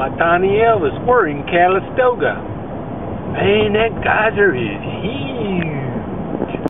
while Donnie Elvis were in Calistoga. Man, that geyser is huge.